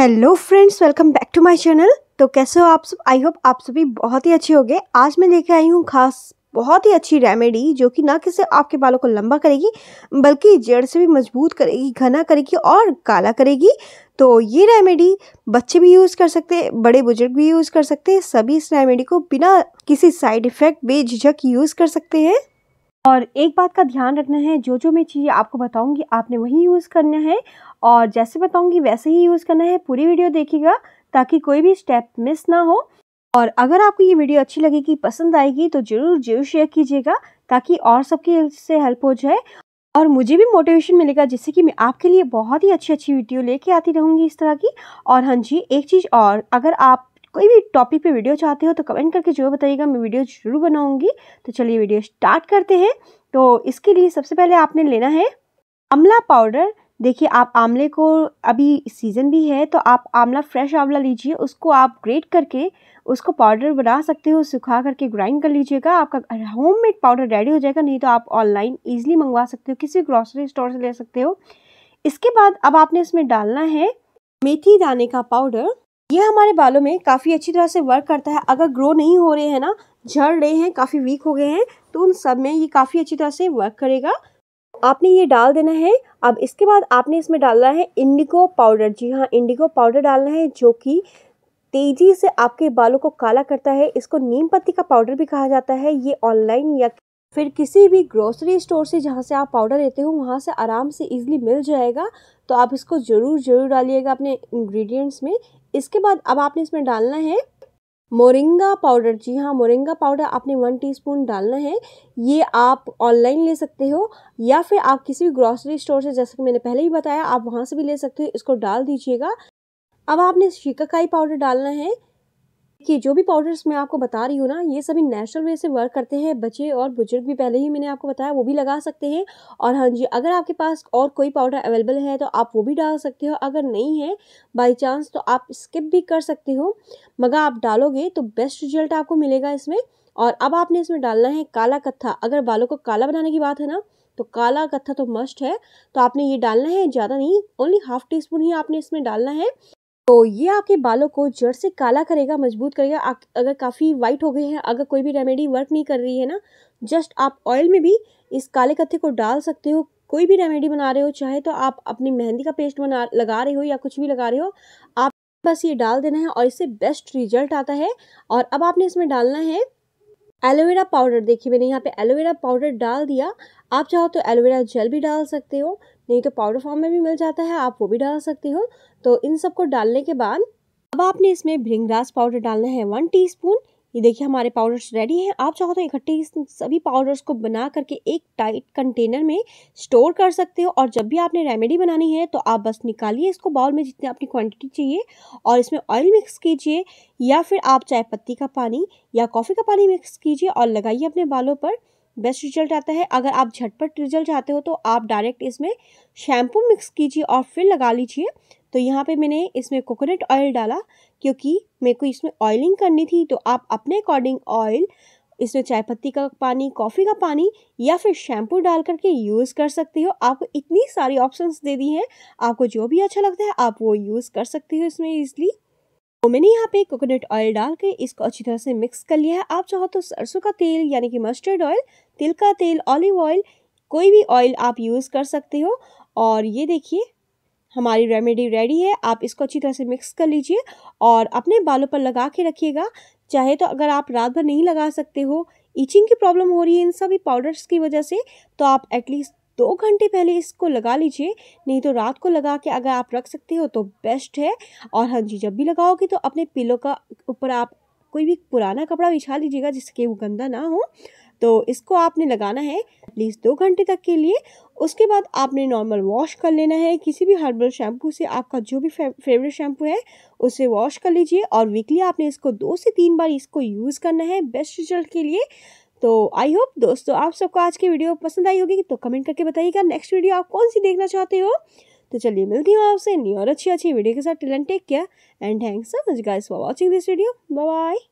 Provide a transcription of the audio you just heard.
Hello friends welcome back to my channel तो कैसे हो आप सब? आई होप आप सभी बहुत ही अच्छे होंगे। आज मैं लेके आई हूँ खास बहुत ही अच्छी रेमेडी जो कि ना कि सिर्फ़ आपके बालों को लंबा करेगी, बल्कि जड़ से भी मज़बूत करेगी, घना करेगी और काला करेगी। तो ये रेमेडी बच्चे भी यूज़ कर सकते हैं, बड़े बुज़ुर्ग भी यूज़ कर सकते हैं। सभी इस रेमेडी को बिना किसी साइड इफ़ेक्ट बेझिझक यूज़ कर सकते हैं। और एक बात का ध्यान रखना है, जो जो मैं चीज़ें आपको बताऊँगी, आपने वही यूज़ करना है और जैसे बताऊँगी वैसे ही यूज़ करना है। पूरी वीडियो देखिएगा ताकि कोई भी स्टेप मिस ना हो और अगर आपको ये वीडियो अच्छी लगेगी, पसंद आएगी तो ज़रूर, ज़रूर शेयर कीजिएगा ताकि और सबकी से हेल्प हो जाए और मुझे भी मोटिवेशन मिलेगा, जिससे कि मैं आपके लिए बहुत ही अच्छी अच्छी वीडियो लेके आती रहूँगी इस तरह की। और हाँ जी, एक चीज़ और, अगर आप कोई भी टॉपिक पे वीडियो चाहते हो तो कमेंट करके जो बताइएगा, मैं वीडियो ज़रूर बनाऊँगी। तो चलिए वीडियो स्टार्ट करते हैं। तो इसके लिए सबसे पहले आपने लेना है अमला पाउडर देखिए, आप आंवले को अभी सीज़न भी है तो आप आंवला फ्रेश आंवला लीजिए, उसको आप ग्रेट करके उसको पाउडर बना सकते हो, सुखा करके ग्राइंड कर लीजिएगा। आपका होममेड पाउडर रेडी हो जाएगा, नहीं तो आप ऑनलाइन ईजिली मंगवा सकते हो, किसी ग्रॉसरी स्टोर से ले सकते हो। इसके बाद अब आपने इसमें डालना है मेथी दाने का पाउडर ये हमारे बालों में काफ़ी अच्छी तरह से वर्क करता है। अगर ग्रो नहीं हो रहे हैं ना, झड़ रहे हैं, काफ़ी वीक हो गए हैं तो उन सब में ये काफ़ी अच्छी तरह से वर्क करेगा। आपने ये डाल देना है। अब इसके बाद आपने इसमें डालना है इंडिगो पाउडर जी हाँ इंडिगो पाउडर डालना है, जो कि तेज़ी से आपके बालों को काला करता है। इसको नीम पत्ती का पाउडर भी कहा जाता है। ये ऑनलाइन या फिर किसी भी ग्रोसरी स्टोर से जहाँ से आप पाउडर लेते हो, वहाँ से आराम से इजीली मिल जाएगा। तो आप इसको ज़रूर ज़रूर डालिएगा अपने इंग्रेडिएंट्स में। इसके बाद अब आपने इसमें डालना है मोरिंगा पाउडर। जी हाँ मोरिंगा पाउडर आपने वन टीस्पून डालना है। ये आप ऑनलाइन ले सकते हो या फिर आप किसी भी ग्रॉसरी स्टोर से, जैसे कि मैंने पहले भी बताया, आप वहाँ से भी ले सकते हो। इसको डाल दीजिएगा। अब आपने शिकाकाई पाउडर डालना है। कि जो भी पाउडर्स मैं आपको बता रही हूँ ना, ये सभी नेचुरल वे से वर्क करते हैं। बच्चे और बुज़ुर्ग भी पहले ही मैंने आपको बताया, वो भी लगा सकते हैं। और हाँ जी, अगर आपके पास और कोई पाउडर अवेलेबल है तो आप वो भी डाल सकते हो। अगर नहीं है, बाई चांस तो आप स्किप भी कर सकते हो। मगर आप डालोगे तो बेस्ट रिज़ल्ट आपको मिलेगा इसमें। और अब आपने इसमें डालना है काला कत्था। अगर बालों को काला बनाने की बात है ना तो काला कत्था तो मस्ट है। तो आपने ये डालना है, ज़्यादा नहीं, ओनली हाफ़ टी स्पून ही आपने इसमें डालना है। तो ये आपके बालों को जड़ से काला करेगा, मज़बूत करेगा। अगर काफ़ी वाइट हो गए हैं, अगर कोई भी रेमेडी वर्क नहीं कर रही है ना जस्ट आप ऑयल में भी इस काले कत्थे को डाल सकते हो। कोई भी रेमेडी बना रहे हो, चाहे तो आप अपनी मेहंदी का पेस्ट बना, लगा रहे हो या कुछ भी लगा रहे हो, आप बस ये डाल देना है और इससे बेस्ट रिज़ल्ट आता है। और अब आपने इसमें डालना है एलोवेरा पाउडर देखिए मैंने यहाँ पे एलोवेरा पाउडर डाल दिया। आप चाहो तो एलोवेरा जेल भी डाल सकते हो। नहीं तो पाउडर फॉर्म में भी मिल जाता है, आप वो भी डाल सकते हो। तो इन सबको डालने के बाद, अब आपने इसमें भृंगराज पाउडर डालना है वन टीस्पून ये देखिए हमारे पाउडर्स रेडी हैं। आप चाहो तो इकट्ठे सभी पाउडर्स को बना करके एक टाइट कंटेनर में स्टोर कर सकते हो। और जब भी आपने रेमेडी बनानी है तो आप बस निकालिए इसको बाउल में जितनी अपनी क्वांटिटी चाहिए और इसमें ऑयल मिक्स कीजिए या फिर आप चाय पत्ती का पानी या कॉफ़ी का पानी मिक्स कीजिए और लगाइए अपने बालों पर। बेस्ट रिज़ल्ट आता है। अगर आप झटपट रिज़ल्ट चाहते हो तो आप डायरेक्ट इसमें शैम्पू मिक्स कीजिए और फिर लगा लीजिए। तो यहाँ पे मैंने इसमें कोकोनट ऑयल डाला, क्योंकि मेरे को इसमें ऑयलिंग करनी थी तो आप अपने अकॉर्डिंग ऑयल इसमें चाय पत्ती का पानी कॉफ़ी का पानी या फिर शैम्पू डाल करके यूज़ कर सकते हो। आपको इतनी सारी ऑप्शंस दे दी हैं। आपको जो भी अच्छा लगता है, आप वो यूज़ कर सकते हो इसमें ईजिली तो मैंने यहाँ पे कोकोनट ऑयल डाल के इसको अच्छी तरह से मिक्स कर लिया है। आप चाहो तो सरसों का तेल, यानी कि मस्टर्ड ऑयल तिल का तेल ऑलिव ऑयल कोई भी ऑयल आप यूज़ कर सकते हो। और ये देखिए, हमारी रेमेडी रेडी है। आप इसको अच्छी तरह से मिक्स कर लीजिए और अपने बालों पर लगा के रखिएगा। चाहे तो अगर आप रात भर नहीं लगा सकते हो ईचिंग की प्रॉब्लम हो रही है इन सभी पाउडर्स की वजह से तो आप एटलीस्ट दो घंटे पहले इसको लगा लीजिए। नहीं तो रात को लगा के अगर आप रख सकते हो तो बेस्ट है। और हाँ जी, जब भी लगाओगे तो अपने पिलो का ऊपर आप कोई भी पुराना कपड़ा बिछा लीजिएगा जिससे वो गंदा ना हो। तो इसको आपने लगाना है एटलीस्ट दो घंटे तक के लिए। उसके बाद आपने नॉर्मल वॉश कर लेना है। किसी भी हर्बल शैम्पू से आपका जो भी फेवरेट शैम्पू है, उसे वॉश कर लीजिए और वीकली आपने इसको दो से तीन बार इसको यूज़ करना है बेस्ट रिज़ल्ट के लिए। तो आई होप दोस्तों आप सबको आज की वीडियो पसंद आई होगी तो कमेंट करके बताइएगा नेक्स्ट वीडियो आप कौन सी देखना चाहते हो। तो चलिए मिलती हूँ आपसे न्यू और अच्छी अच्छी वीडियो के साथ। Take care and thanks so much guys for watching this video bye bye